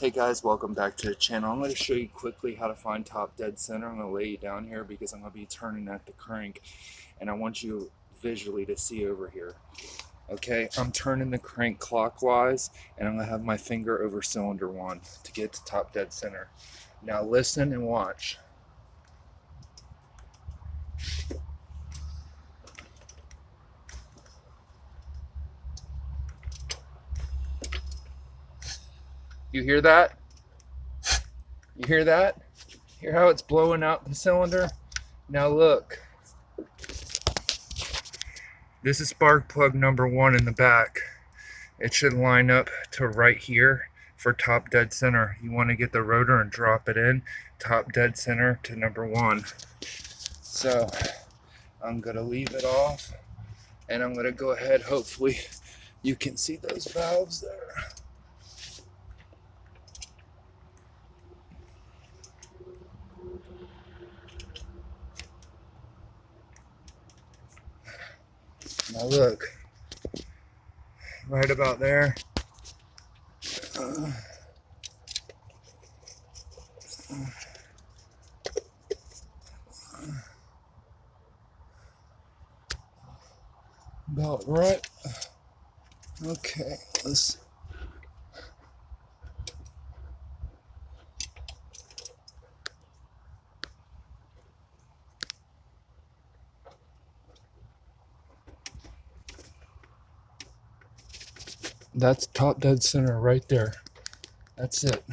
Hey guys, welcome back to the channel. I'm going to show you quickly how to find top dead center. I'm going to lay you down here because I'm going to be turning at the crank and I want you visually to see over here. Okay, I'm turning the crank clockwise and I'm going to have my finger over cylinder one to get to top dead center. Now listen and watch. You hear that? You hear that? Hear how it's blowing out the cylinder? Now look. This is spark plug number one in the back. It should line up to right here for top dead center. You want to get the rotor and drop it in top dead center to number one. So I'm going to leave it off and I'm going to go ahead. Hopefully you can see those valves there. Now look, right about there. About right. Okay, let's That's top dead center right there. That's it.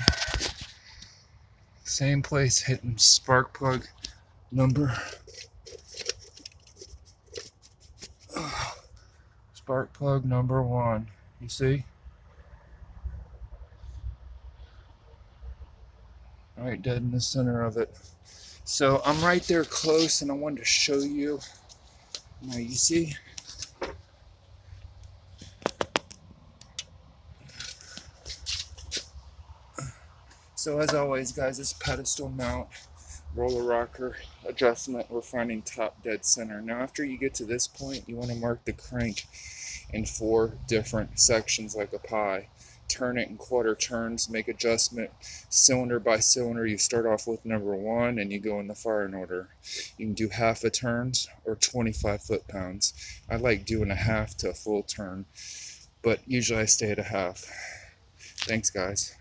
Same place hitting spark plug number. Spark plug number one. You see? Right dead in the center of it. So I'm right there close and I wanted to show you. Now you see? So as always guys, this pedestal mount roller rocker adjustment, we're finding top dead center. Now after you get to this point, you want to mark the crank in four different sections like a pie. Turn it in quarter turns, make adjustment cylinder by cylinder. You start off with number one and you go in the firing order. You can do half a turns or 25 foot-pounds. I like doing a half to a full turn, but usually I stay at a half. Thanks guys.